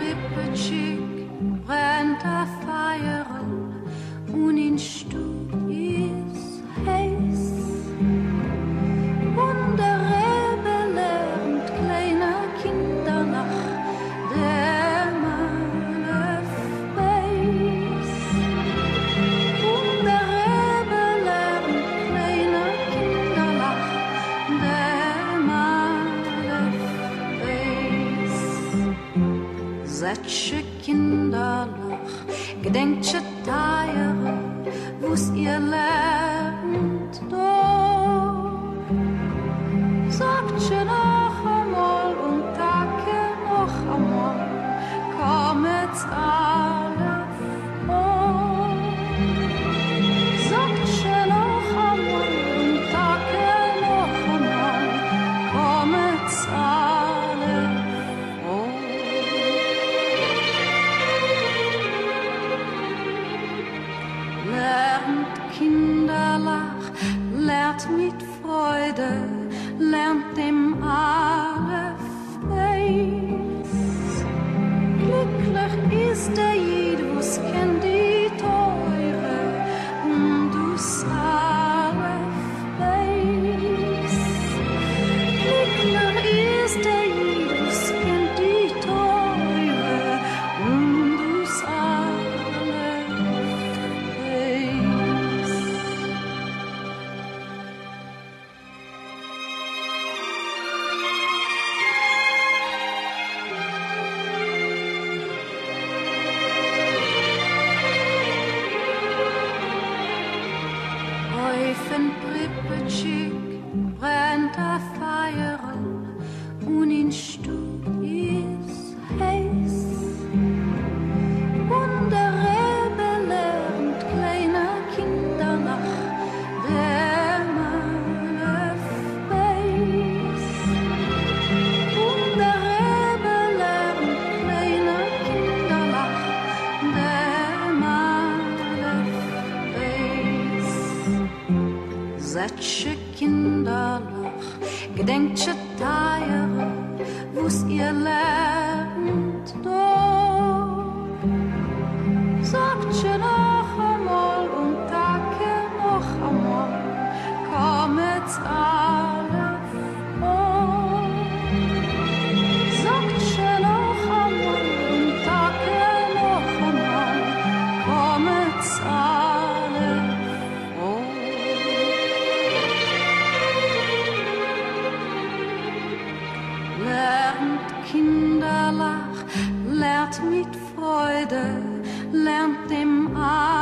Rippe schick brennt der Feieren und in Stuhl. Setzt Kinderloch, gedenkt Teiere, wo's ihr lebt doch. Sagt schon noch einmal und danke noch einmal, kommet's an. Kinderlach, lehrt mit Freude, lernt dem Aare Sätze Kinderloch, gedenkt Teiere, wo's ihr lebt. Sagt mit Freude lernt dem Arm.